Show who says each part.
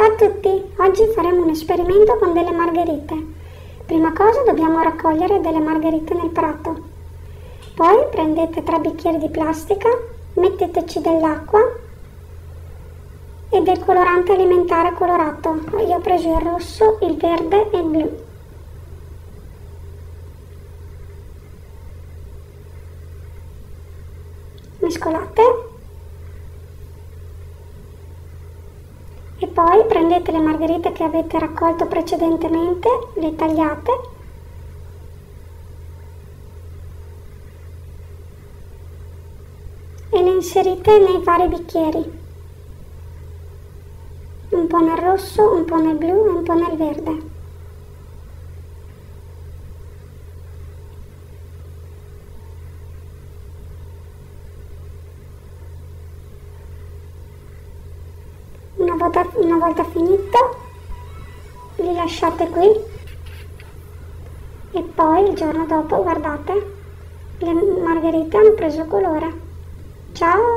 Speaker 1: Ciao a tutti, oggi faremo un esperimento con delle margherite. Prima cosa dobbiamo raccogliere delle margherite nel prato. Poi prendete tre bicchieri di plastica, metteteci dell'acqua e del colorante alimentare colorato. Io ho preso il rosso, il verde e il blu. Mescolate e poi prendete le margherite che avete raccolto precedentemente, le tagliate e le inserite nei vari bicchieri un po' nel rosso, un po' nel blu e un po' nel verde. Volta, una volta finito li lasciate qui e poi il giorno dopo guardate le margherite hanno preso colore. Ciao!